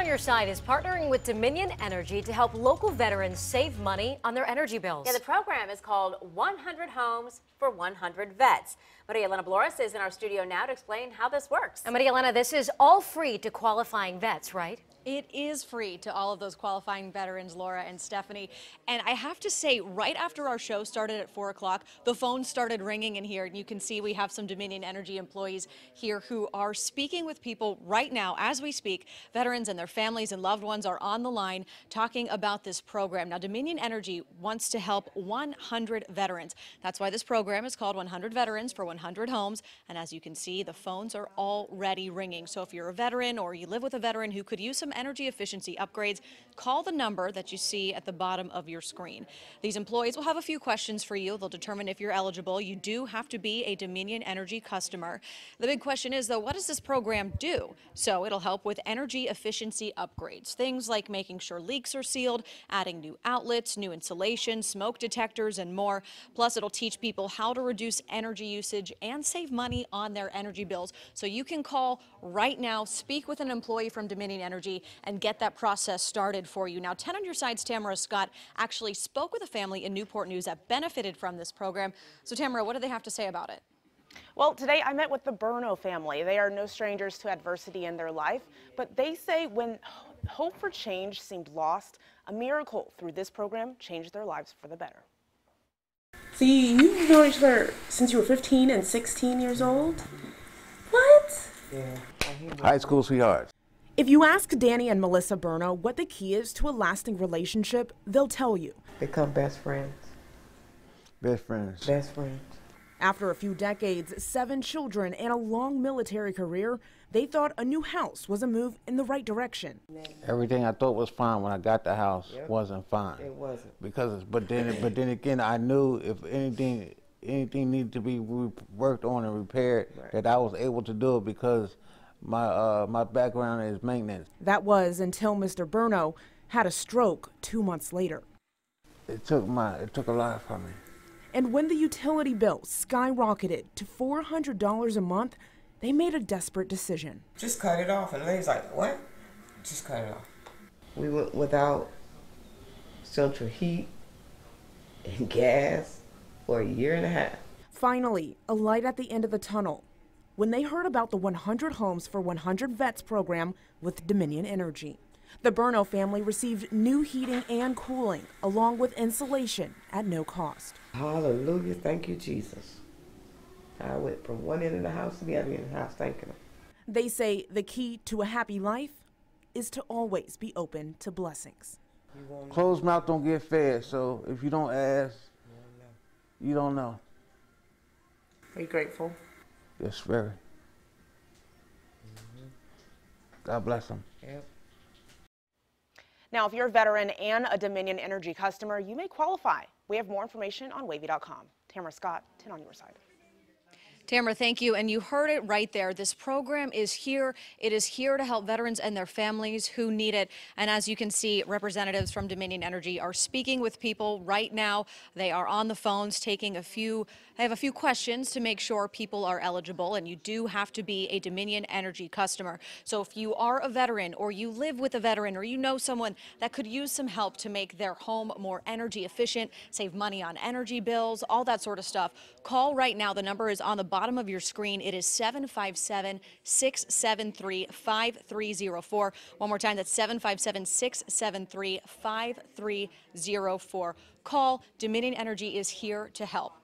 on Your Side is partnering with Dominion Energy to help local veterans save money on their energy bills. Yeah, the program is called 100 Homes for 100 Vets. Marielena Balouris is in our studio now to explain how this works. And Marielena, this is all free to qualifying vets, right? It is free to all of those qualifying veterans, Laura and Stephanie. And I have to say, right after our show started at 4 o'clock, the phone started ringing in here. And you can see we have some Dominion Energy employees here who are speaking with people right now as we speak. Veterans and their families and loved ones are on the line talking about this program. Now, Dominion Energy wants to help 100 veterans. That's why this program is called 100 Veterans for 100 Homes. And as you can see, the phones are already ringing. So if you're a veteran or you live with a veteran who could use some some energy efficiency upgrades, call the number that you see at the bottom of your screen. These employees will have a few questions for you. They'll determine if you're eligible. You do have to be a Dominion Energy customer. The big question is, though, what does this program do? So it'll help with energy efficiency upgrades, things like making sure leaks are sealed, adding new outlets, new insulation, smoke detectors, and more. Plus, it'll teach people how to reduce energy usage and save money on their energy bills. So you can call right now, speak with an employee from Dominion Energy, and get that process started for you. Now, 10 on your side's Tamara Scott actually spoke with a family in Newport News that benefited from this program. So, Tamara, what do they have to say about it? Well, today I met with the Burno family. They are no strangers to adversity in their life, but they say when hope for change seemed lost, a miracle through this program changed their lives for the better. See, you've known each other since you were 15 and 16 years old? What? Yeah. High school sweethearts. If you ask Danny and Melissa Burno what the key is to a lasting relationship, they'll tell you. Become best friends. Best friends. Best friends. After a few decades, seven children, and a long military career, they thought a new house was a move in the right direction. Everything I thought was fine when I got the house yep. wasn't fine. It wasn't. Because, but then, but then again, I knew if anything, anything needed to be worked on and repaired, right. that I was able to do it because my uh, my background is maintenance. That was until Mr. Burno had a stroke two months later. It took my it took a lot from me. And when the utility bill skyrocketed to four hundred dollars a month, they made a desperate decision. Just cut it off, and Lady's like, "What? Just cut it off." We went without central heat and gas for a year and a half. Finally, a light at the end of the tunnel when they heard about the 100 Homes for 100 Vets program with Dominion Energy. The Burno family received new heating and cooling, along with insulation at no cost. Hallelujah. Thank you, Jesus. I went from one end of the house to the other end of the house thanking Him. They say the key to a happy life is to always be open to blessings. Closed mouth don't get fed, so if you don't ask, you don't know. Are you grateful? Yes, very. Mm -hmm. God bless them. Yep. Now, if you're a veteran and a Dominion Energy customer, you may qualify. We have more information on wavy.com. Tamara Scott, 10 on your side. Tamara, thank you. And you heard it right there. This program is here. It is here to help veterans and their families who need it. And as you can see, representatives from Dominion Energy are speaking with people right now. They are on the phones taking a few, I have a few questions to make sure people are eligible. And you do have to be a Dominion Energy customer. So if you are a veteran or you live with a veteran or you know someone that could use some help to make their home more energy efficient, save money on energy bills, all that sort of stuff, call right now. The number is on the bottom bottom of your screen. It is 757 673 5304. One more time, that's 757 673 5304. Call Dominion Energy is here to help.